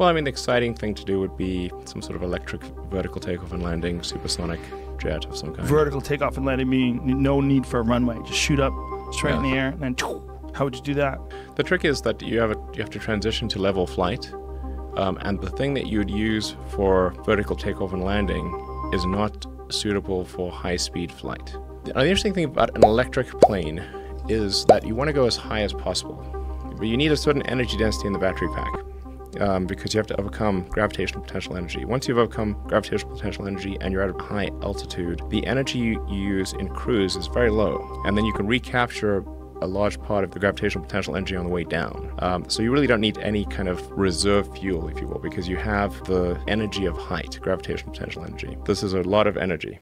Well, I mean, the exciting thing to do would be some sort of electric vertical takeoff and landing, supersonic jet of some kind. Vertical takeoff and landing, meaning no need for a runway. Just shoot up straight in the air and then. How would you do that? The trick is that you have a, you have to transition to level flight, um, and the thing that you would use for vertical takeoff and landing is not suitable for high-speed flight. Now, the interesting thing about an electric plane is that you want to go as high as possible, but you need a certain energy density in the battery pack. Um, because you have to overcome gravitational potential energy. Once you've overcome gravitational potential energy and you're at a high altitude, the energy you use in cruise is very low, and then you can recapture a large part of the gravitational potential energy on the way down. Um, so you really don't need any kind of reserve fuel, if you will, because you have the energy of height, gravitational potential energy. This is a lot of energy.